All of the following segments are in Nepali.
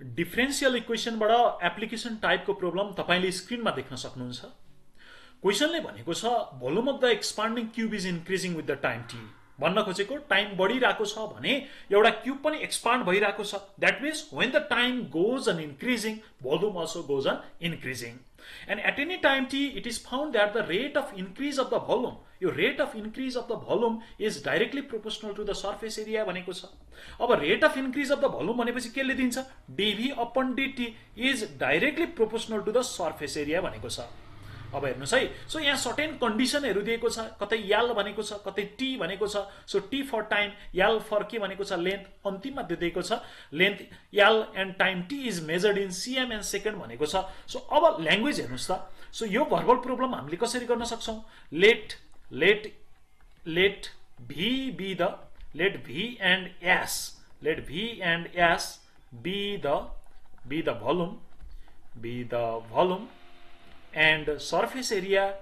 डिफ्रेन्सियल इक्वेसनबाट एप्लिकेसन टाइपको प्रब्लम तपाईँले स्क्रिनमा देख्न सक्नुहुन्छ। क्वेसनले भनेको छ volume of the expanding cube is increasing with the time T भन्न खोजेको टाइम बढिरहेको छ भने एउटा क्युब पनि एक्सपान्ड भइरहेको छ. That means when the time goes on increasing volume also goes on increasing and at any time T it is found that the rate of increase of the volume यो rate of increase of the volume is directly proportional to the surface area भनेको छ. अब rate of increase of the volume भनेपछि के दिन्छ? Dv upon dt is directly proportional to the surface area भनेको छ। अब हेर्नुहोस् है। सो यहाँ सर्टेन कन्डिसनहरू दिएको छ कतै याल भनेको छ कतै टी भनेको छ। So T for time L for के भनेको छ? लेन्थ अन्तिममा दिएको छ। Length L and time T is measured in CM and second भनेको छ। सो अब ल्याङ्ग्वेज हेर्नुहोस् त। सो यो भर्बल प्रोब्लम हामीले कसरी गर्न सक्छौँ? Let let let V be the let V and S let V and S be the be the volume be the volume and surface area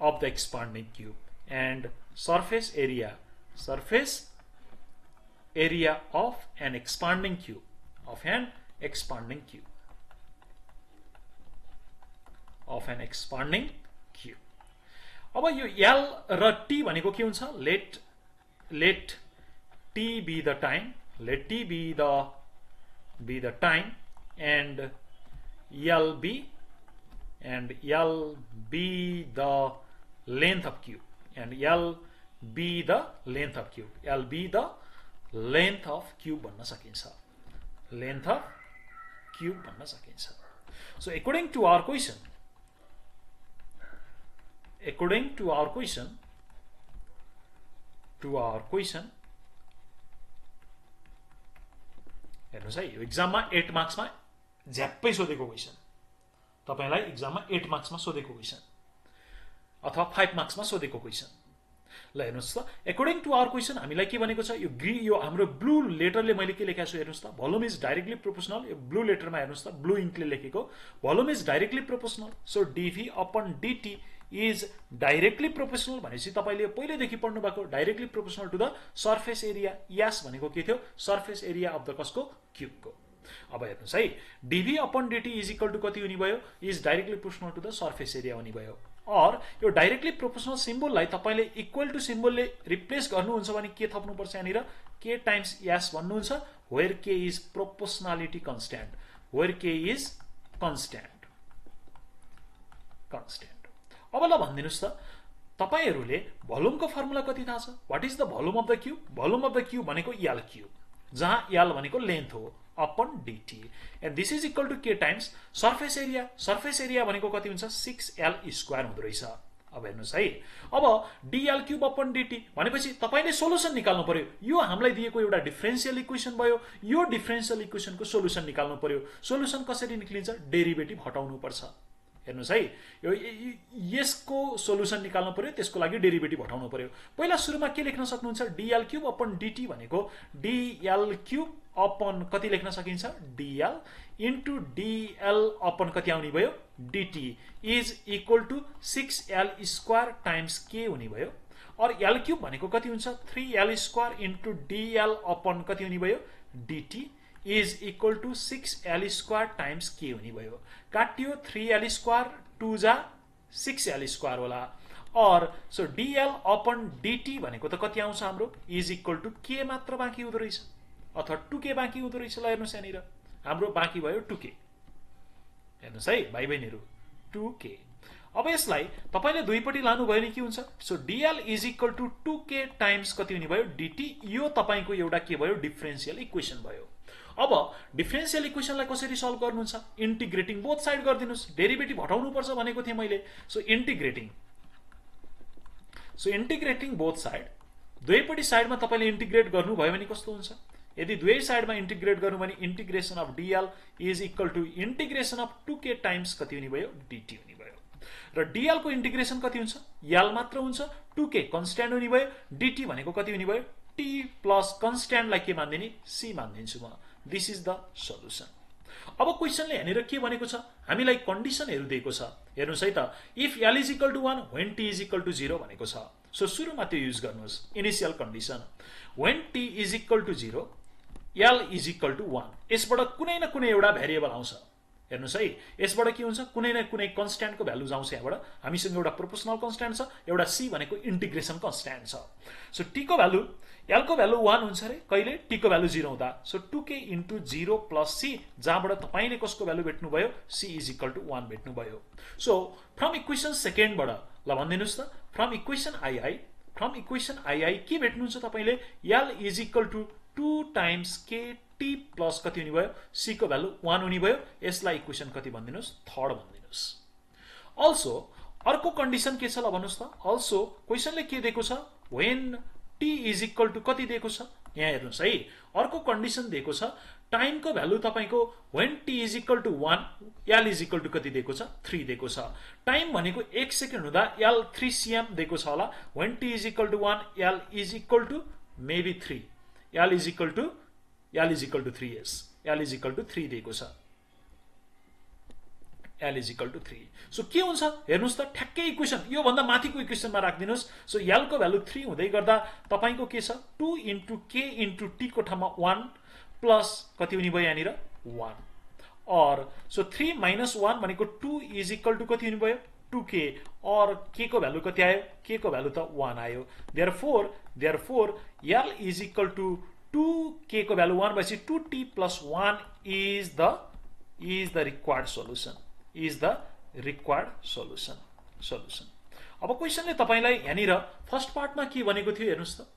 of the expanding cube and surface area surface area of an expanding cube of an expanding cube of an expanding cube अब यो एल र टी भनेको के हुन्छ let let T be the time let T be the be the time and L be And L be the length of cube and L be the length of cube L be the length of cube भन्न सकिन्छ length of cube भन्न सकिन्छ so according to our question according to our question to our question हेर्नुहोस् है यो इक्जाममा एट मार्क्समा झ्याप्पै सोधेको क्वेसन तपाईँलाई इक्जाममा एट मार्क्समा सोधेको क्वेसन। अथवा फाइभ मार्क्समा सोधेको क्वेसन। ल हेर्नुहोस् त एकोर्डिङ टु आवर क्वेसन हामीलाई के भनेको छ? यो ग्री यो हाम्रो ब्लू लेटरले मैले के लेखाएको छु हेर्नुहोस् त। भोल्युम इज डाइरेक्टली प्रोपोर्सनल यो ब्लू लेटरमा हेर्नुहोस् त ब्लू इङ्कले लेखेको। Volume is directly proportional so dv upon dt is directly proportional भनेपछि तपाईँले पहिल्यैदेखि पढ्नु भएको directly proportional to the surface area as भनेको के थियो? सर्फेस एरिया अफ द कसको क्युबको अब हेर्नुहोस् है dv upon dt is equal to कति हुने भयो? Is directly proportional to the surface area हुने भयो। अर यो डाइरेक्टली प्रोपोर्सनल सिम्बललाई तपाईँले इक्वल टु सिम्बलले रिप्लेस गर्नुहुन्छ भने के थप्नुपर्छ यहाँनिर? के टाइम्स यास भन्नुहुन्छ where K is proportionality constant where K is constant constant अब ल भनिदिनुहोस् त तपाईँहरूले भोल्युमको फर्मुला कति थाहा छ? What is the volume of the cube volume of the cube भनेको याल क्युब जहाँ याल भनेको लेन्थ हो। Upon dt and this is equal to K times surface area surface area भनेको कति हुन्छ? सिक्स एल स्क्वायर हुँदो रहेछ। अब हेर्नुहोस् है। अब डिएल क्युब अपन डिटी भनेपछि तपाईँले सोल्युसन निकाल्नु पर्यो। यो हामीलाई दिएको एउटा डिफ्रेन्सियल इक्वेसन भयो। यो डिफ्रेन्सियल इक्वेसनको सोल्युसन निकाल्नु पर्यो। सोल्युसन कसरी निक्लिन्छ? डेरिभेटिभ हटाउनु पर्छ। हेर्नुहोस् है। यो यसको सोल्युसन निकाल्नु पर्यो त्यसको लागि डेरिभेटिभ हटाउनु पर्यो। पहिला सुरुमा के लेख्न सक्नुहुन्छ? डिएल क्युब अपन डिटी भनेको डिएल क्युब अपन कति लेख्न सकिन्छ? डिएल इन्टु डिएल अपन कति आउने भयो? Dt is equal to six L square times K हुने भयो। अर एल क्युब भनेको कति हुन्छ? Three L square into dl upon कति हुने भयो? Dt is equal to six L square times K हुने भयो काटियो थ्री एल स्क्वायर टु जा सिक्स एल स्क्वायर होला। Or so dl upon dt भनेको त कति आउँछ हाम्रो? इज इक्वल टु के मात्र बाँकी हुँदो रहेछ। अथवा टुके बाँकी हुँदो रहेछ ल हेर्नुहोस् यहाँनिर। हाम्रो बाँकी भयो टुके हेर्नुहोस् है भाइ बहिनीहरू टुके अब यसलाई तपाईँले दुईपट्टि लानुभयो भने के हुन्छ? So dl is equal to two K times कति हुने भयो? डिटी यो तपाईँको एउटा के भयो? डिफ्रेन्सियल इक्वेसन भयो। अब डिफ्रेन्सियल इक्वेसनलाई कसरी सल्भ गर्नुहुन्छ? इन्टिग्रेटिङ बोथ साइड गरिदिनुहोस्। डेरिभेटिभ हटाउनुपर्छ भनेको थिएँ मैले। So integrating so integrating both side दुवैपट्टि साइडमा तपाईँले इन्टिग्रेट गर्नुभयो भने कस्तो हुन्छ? यदि दुवै साइडमा इन्टिग्रेट गर्नु भने integration of dl is equal to integration of two K times कति हुने भयो? डिटी हुने भयो। र डिएलको इन्टिग्रेसन कति हुन्छ? यल मात्र हुन्छ। टु के कन्सट्यान्ट हुने भयो। डिटी भनेको कति हुने भयो? टी प्लस कन्सट्यान्टलाई के मानिदिने? सी मानिदिन्छु म। दिस इज द सल्युसन अब क्वेसनले यहाँनिर के भनेको छ? हामीलाई कन्डिसनहरू दिएको छ। हेर्नुहोस् है त। If L is equal to one when T is equal to zero भनेको छ। सो सुरुमा त्यो युज गर्नुहोस्। Initial condition when T is equal to zero L is equal to one यसबाट कुनै न कुनै एउटा भेरिएबल आउँछ। हेर्नुहोस् है। यसबाट के हुन्छ? कुनै न कुनै कन्सट्यान्टको भ्यालु आउँछ यहाँबाट। हामीसँग एउटा प्रोपोर्सनल कन्सट्यान्ट छ एउटा सी भनेको इन्टिग्रेसन कन्सट्यान्ट छ। सो टीको भ्यालु एलको भ्यालु वान हुन्छ अरे। कहिले? टीको भ्यालु जिरो हुँदा। So two K into zero plus C जहाँबाट तपाईँले कसको value भेट्नुभयो? C is equal to one भेट्नुभयो। So from equation सेकेन्डबाट ल भनिदिनुहोस् त। From equation II from equation II के भेट्नुहुन्छ तपाईँले? L is equal to two times K T plus कति हुने भयो सीको भ्यालु वान हुने भयो यसलाई इक्वेसन कति भनिदिनुहोस् थर्ड भनिदिनुहोस्। अल्सो अर्को कन्डिसन के छ ल भन्नुहोस् त। अल्सो क्वेसनले के दिएको छ? When T is equal to कति दिएको छ? यहाँ हेर्नुहोस् है। अर्को कन्डिसन दिएको छ टाइमको भ्यालु तपाईँको when T is equal to one L is equal to कति दिएको छ? थ्री दिएको छ। टाइम भनेको एक सेकेन्ड हुँदा एल थ्री सिएम दिएको छ होला। When T is equal to one L is equal to maybe three L is equal to L is equal to three S L is equal to three दिएको छ L is equal to three so के हुन्छ? हेर्नुहोस् त ठ्याक्कै इक्वेसन योभन्दा माथिको इक्वेसनमा राखिदिनुहोस्। सो एलको भ्यालु थ्री हुँदै गर्दा तपाईँको के छ? टु इन्टु के इन्टु टीको ठाउँमा वान प्लस कति हुने भयो यहाँनिर? One or so three minus one भनेको टु इज इक्वल टु कति हुने भयो? टु के अर के को भ्यालु कति आयो? के को भ्यालु त वान आयो। Therefore therefore L is equal to two K को भ्यालु वान भएपछि two T plus one is the is the required solution is the required solution solution अब क्वेसनले तपाईँलाई यहाँनिर फर्स्ट पार्टमा के भनेको थियो हेर्नुहोस् त।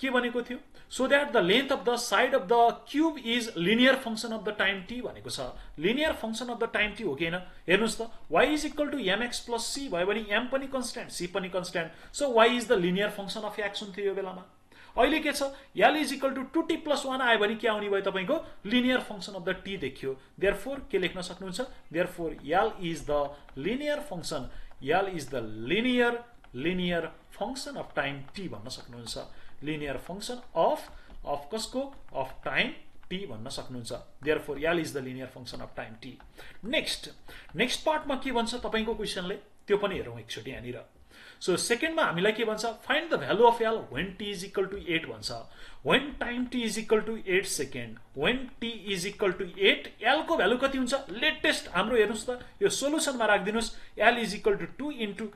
के भनेको थियो? So that the length of the side of the cube is linear function of the time T भनेको छ। Linear function of the time T हो कि होइन? हेर्नुहोस् त Y is equal to MX plus C भयो भने एम पनि कन्सट्यान्ट सी पनि constant so Y is the linear function of X हुन्थ्यो यो बेलामा। अहिले के छ? L is equal to two T plus one आयो भने के आउने भयो तपाईँको? Linear function of the T देखियो। देयर फोर के लेख्न सक्नुहुन्छ? Therefore L is the linear function L is the linear linear function of time T भन्न सक्नुहुन्छ। लिनियर फङ्सन अफ अफ कसको? अफ टाइम टी भन्न सक्नुहुन्छ। Therefore L is the linear function of time T next next पार्टमा के भन्छ तपाईँको क्वेसनले? त्यो पनि हेरौँ एकचोटि यहाँनिर। सो सेकेन्डमा हामीलाई के भन्छ find the value of L when T is equal to eight भन्छ when time T is equal to eight second when T is equal to eight एलको value कति हुन्छ लेटेस्ट हाम्रो हेर्नुहोस् त यो सोल्युसनमा राखिदिनुहोस् L is equal to two into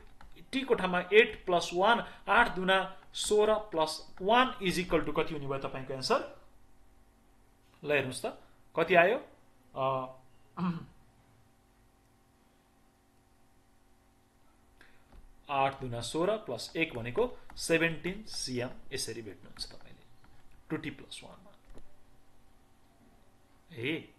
टीको ठाउँमा एट प्लस वान आठ दुना सोह्र plus one is equal to कति हुने भयो तपाईँको एन्सर ल हेर्नुहोस् त कति आयो? आठ दुना सोह्र प्लस एक भनेको सेभेन्टिन सिएम यसरी भेट्नुहुन्छ तपाईँले। टु टी प्लस वानमा। ए।